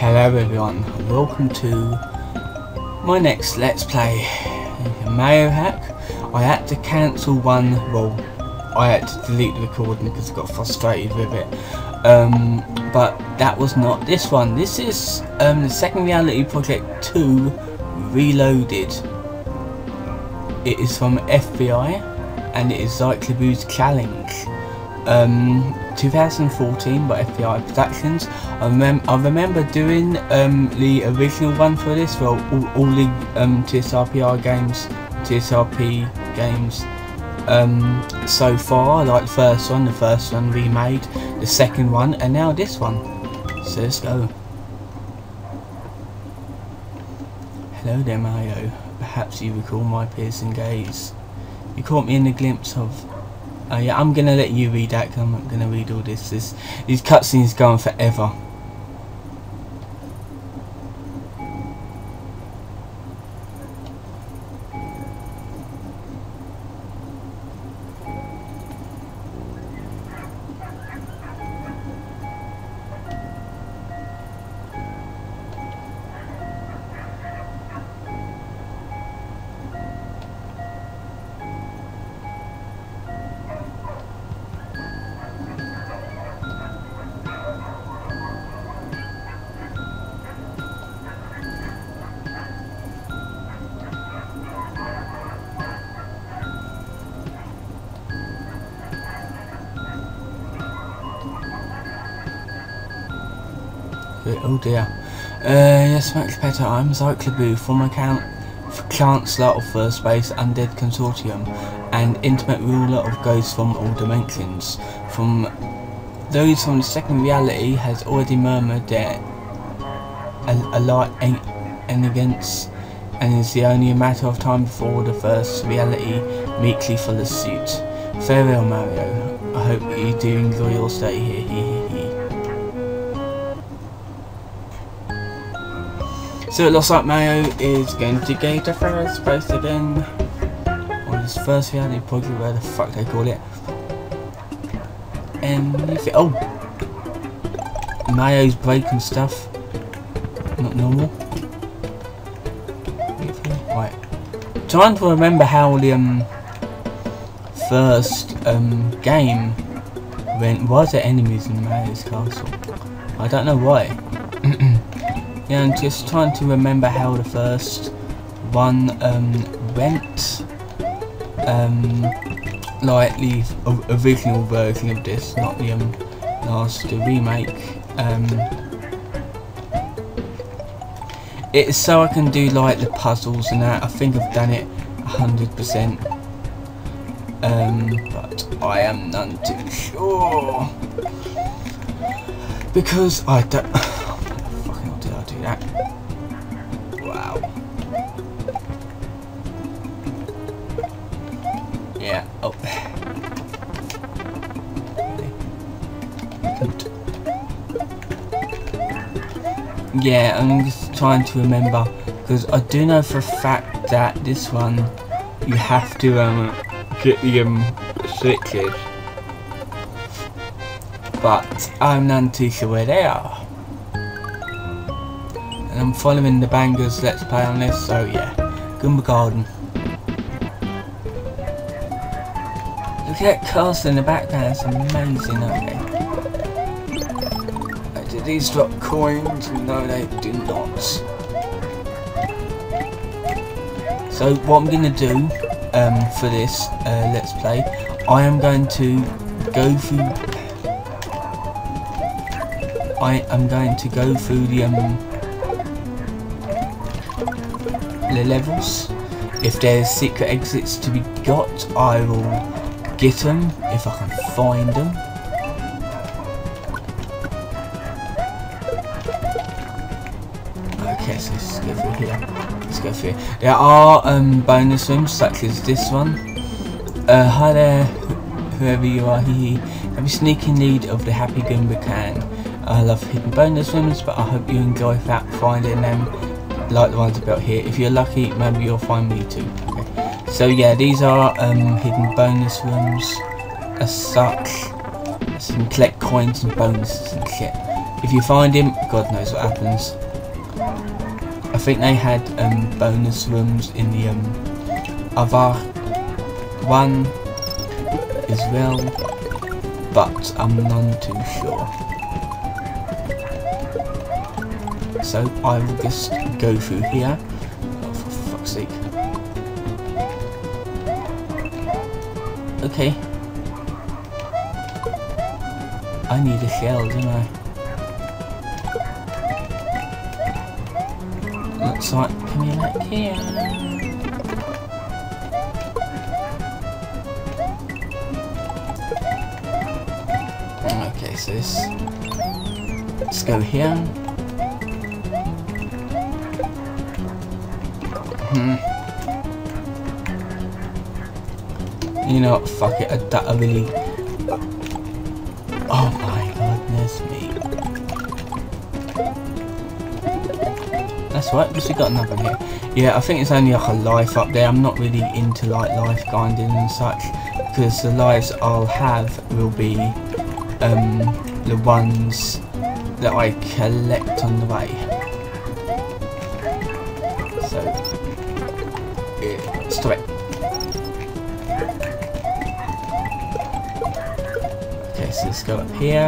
Hello everyone, welcome to my next Let's Play Mario Hack. I had to cancel one, well, I had to delete the recording because I got frustrated with it. Um, but that was not this one. This is um, the Second Reality Project 2 Reloaded. It is from FBI and it is Zycloboo's Challenge. Um, 2014 by FBI Productions. I, I remember doing um, the original one for this, well, all, all the um, TSRPR games, TSRP games um, so far, like the first one, the first one remade, the second one, and now this one. So let's go. Hello there Mario, perhaps you recall my piercing gaze. You caught me in a glimpse of uh, yeah, I'm gonna let you read that. I'm not gonna read all this. This these cutscenes go on Oh dear. Uh, yes, much better. I'm Zycloboo from account for Chancellor of First Base Undead Consortium and Intimate Ruler of Ghosts from All Dimensions. From those from the second reality has already murmured that a, a lot ain't and against and is the only a matter of time before the first reality meekly follows suit. Farewell Mario, I hope you do enjoy your stay here. So it looks like Mario is going to go to first place again. on his first reality project, where the fuck they call it. And if it, oh! Mario's breaking stuff. Not normal. Right. Trying to remember how the um, first um, game went. Was there enemies in Mario's castle? I don't know why. Yeah, I'm just trying to remember how the first one um, went. Um, like the original version of this, not the um, last remake. Um, it's so I can do like the puzzles and that. I think I've done it hundred percent. Um, but I am none too sure because I don't. Yeah, oh. Yeah, I'm just trying to remember because I do know for a fact that this one you have to um get the um switches but I'm not too sure where they are. And I'm following the bangers let's play on this so yeah. Goomba Garden at that castle in the background it's amazing okay uh, do these drop coins? No they do not. So what I'm gonna do um, for this uh, let's play I am going to go through I am going to go through the um, the levels. If there's secret exits to be got, I will get them if I can find them. Okay, so let's go through here. Let's go through here. There are um, bonus rooms such as this one. Uh, hi there, whoever you are, hee hee. Have a sneaking lead of the Happy Goomba can. I love hidden bonus rooms, but I hope you enjoy finding them like the ones about here. If you're lucky, maybe you'll find me too. So yeah, these are um, hidden bonus rooms as such. So you can collect coins and bonuses and shit. If you find him, God knows what happens. I think they had um, bonus rooms in the um, other one as well, but I'm none too sure. So I will just go through here. Oh, for fuck's sake. Okay. I need a shell, don't I? Looks like coming back here. Okay, so this. Let's go here. Hmm. You know? Fuck it. I, I really. Oh my goodness me. That's right, we got another here. Yeah, I think it's only like a life up there. I'm not really into like life grinding and such because the lives I'll have will be um, the ones that I collect on the way. So, yeah, stop it. Let's go up here.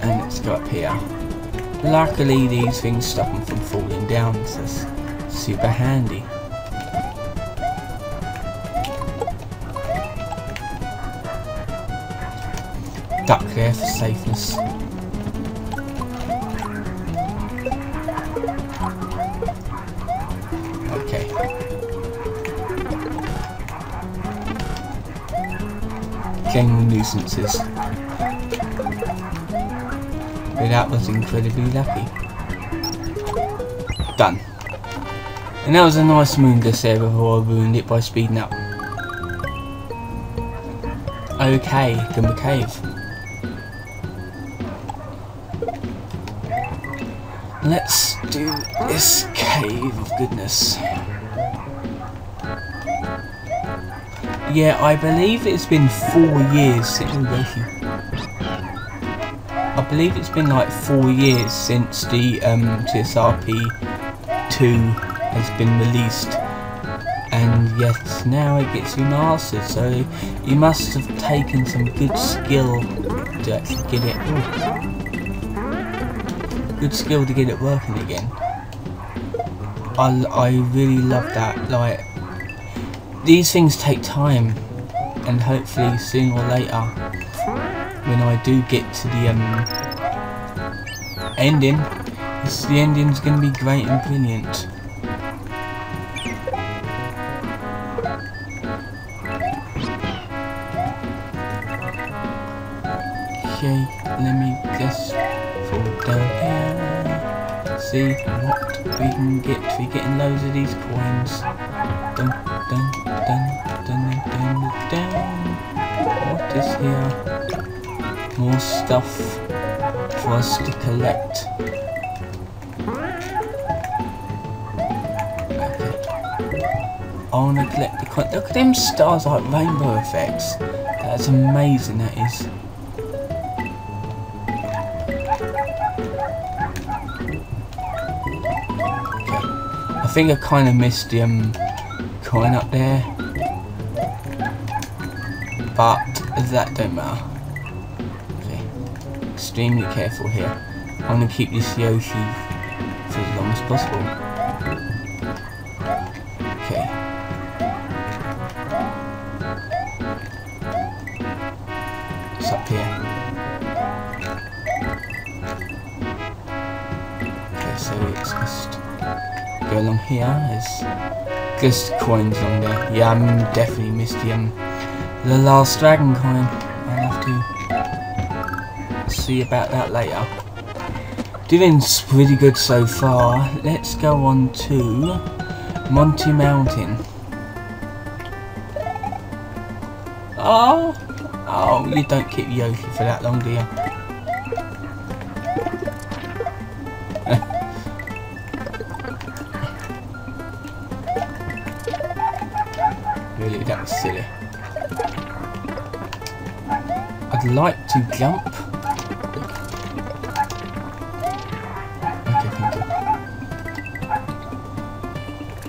And let's go up here. Luckily these things stop them from falling down, so it's super handy. Duck there for safeness. General nuisances. But that was incredibly lucky. Done. And that was a nice moon this there before I ruined it by speeding up. Okay, Goomba Cave. Let's do this cave of goodness. Yeah, I believe it's been four years since I believe it's been like four years since the um, TSRP 2 has been released. And yet now it gets remastered so you must have taken some good skill to actually get it ooh, good skill to get it working again. I, I really love that like these things take time and hopefully sooner or later when I do get to the um, ending, the ending's going to be great and brilliant. Okay, let me just fall down here. See what we can get. We're getting loads of these coins. Dun dun dun. dun. What is here? More stuff for us to collect. Okay. I want to collect the coin. Look at them stars like rainbow effects. That's amazing, that is. I think I kind of missed the um, coin up there. But that don't matter. Okay. Extremely careful here. I want to keep this Yoshi for as long as possible. Okay. It's up here. Okay, so it's just go along here. There's just coins along there. Yeah, I'm definitely missed the um the last dragon coin. I'll have to see about that later. Doing pretty good so far. Let's go on to Monty Mountain. Oh, oh, you don't keep Yoshi for that long, do you? really, that was silly. I'd like to jump. Okay, thank you.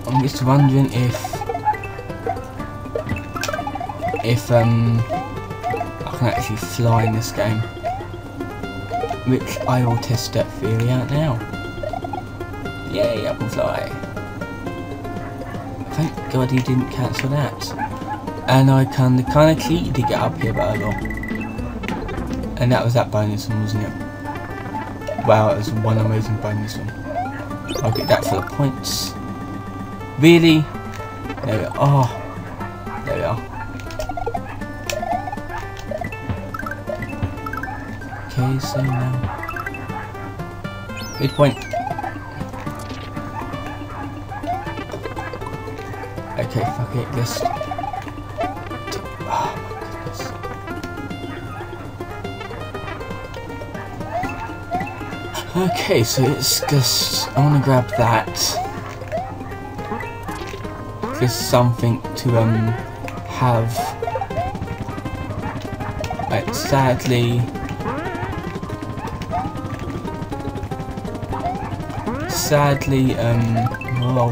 I'm just wondering if if um I can actually fly in this game. Which I will test that theory out now. Yay, I can fly. Thank god he didn't cancel that. And I kinda kinda cheated to get up here but oh I don't. And that was that bonus one, wasn't it? Wow, it was one amazing bonus one. I'll get that for the points. Really? There we are. There we are. Okay, so now. Good point. Okay, fuck it, just. Okay, so it's just. I want to grab that. Just something to, um, have. But sadly. Sadly, um, well,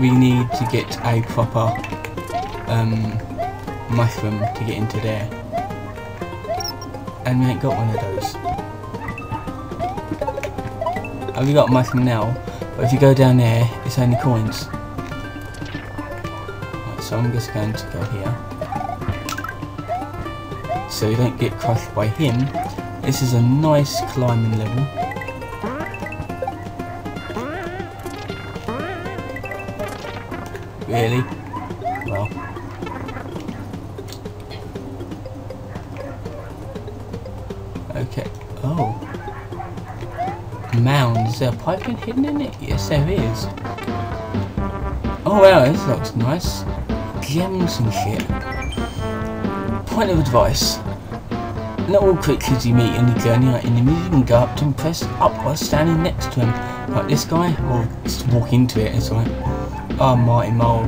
we need to get a proper um, mushroom to get into there. And we ain't got one of those. We got mushroom now, but if you go down there, it's only coins. Right, so I'm just going to go here. So you don't get crushed by him. This is a nice climbing level. Really? There a piping hidden in it? Yes, there is. Oh wow, this looks nice. Gems and shit. Point of advice. Not all creatures you meet in the journey are enemies. You can go up to them, press up while standing next to him. Like this guy, or just walk into it, it's like, oh, Mighty Mole.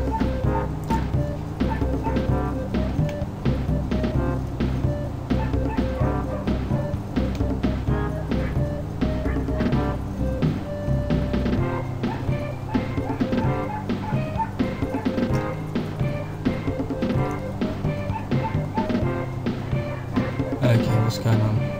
What's going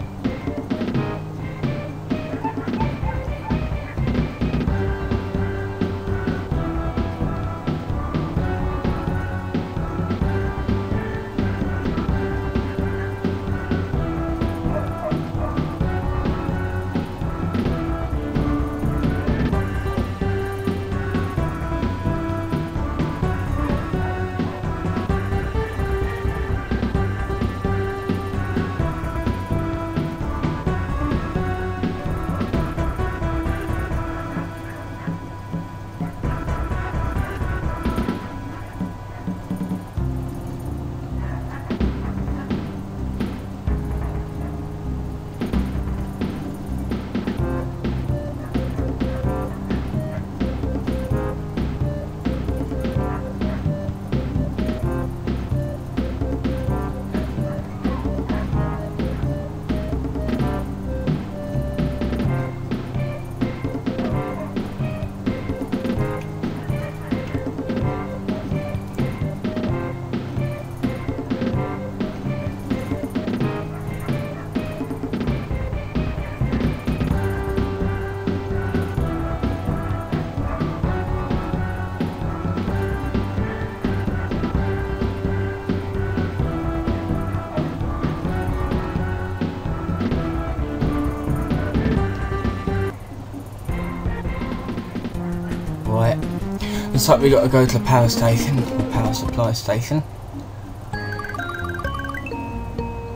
Looks like we got to go to the power station, the power supply station.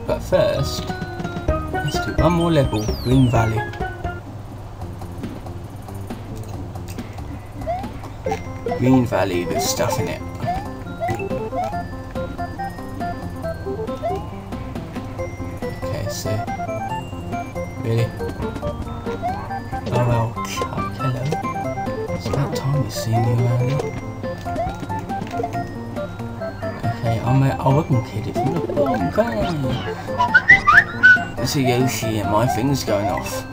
But first, let's do one more level, Green Valley. Green Valley, there's stuff in it. Okay, so really? Oh well, about time we seen you here. Okay, I'm a I wasn't kidding from the bomb guy. It's a Yoshi and my thing's going off.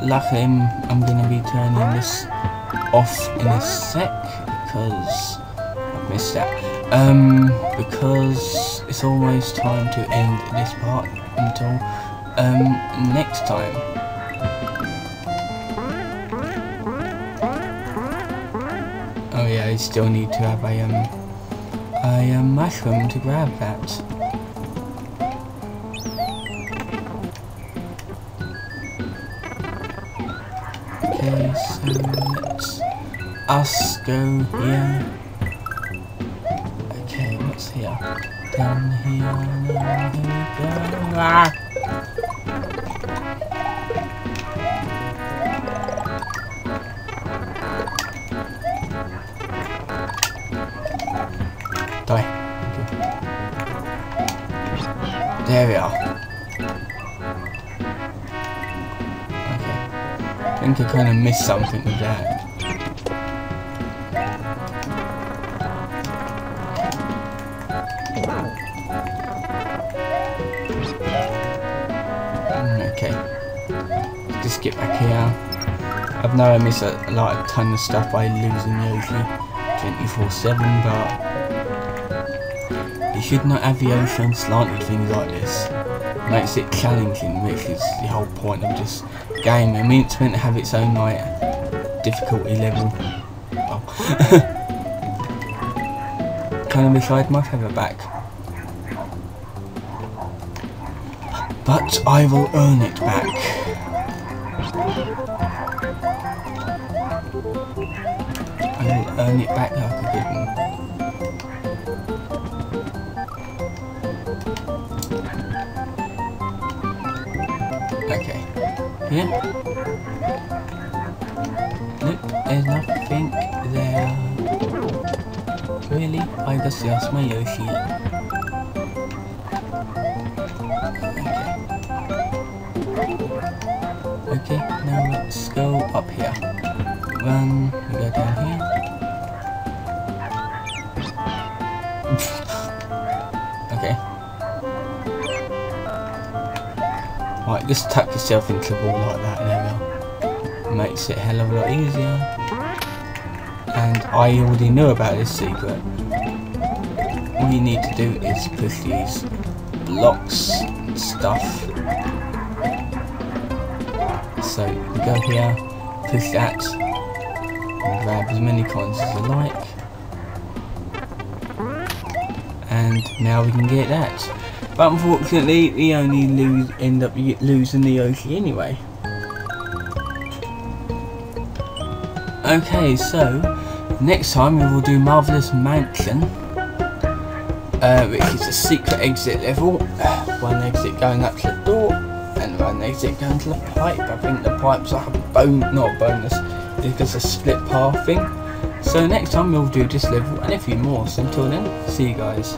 Luckily I'm, I'm gonna be turning this off in a sec because I missed that. Um, because it's almost time to end this part until um next time. I still need to have a um a um, mushroom to grab that. Okay, so let's us go here. Okay, what's here? Down here, down here we go. Ah! Think I kind of missed something with that. Mm, Okay. Just get back here. I've know I miss a, a ton of stuff by losing Yoshi 24-7, but you should not have the on slanted things like this. Makes it challenging, which is the whole point of this game. I mean, it's meant to have its own like difficulty level. Oh. kind of wish I had my feather back. But I will earn it back. I will earn it back like a good one. Yeah. Nope, there's nothing there. Really? I guess that's my Yoshi. Okay. Okay, now let's go up here. Run, we go down here. Just tuck yourself into the wall like that, there we go. Makes it a hell of a lot easier. And I already knew about this secret. All you need to do is push these blocks and stuff. So you go here, push that, and grab as many coins as you like. And now we can get that. But unfortunately, we only lose, end up losing the Yoshi anyway. Okay, so next time we will do Marvelous Mansion, uh, which is a secret exit level. one exit going up to the door, and one exit going to the pipe. I think the pipe's like a bone, not a bonus, just a split path thing. So next time we'll do this level and a few more. So until then, see you guys.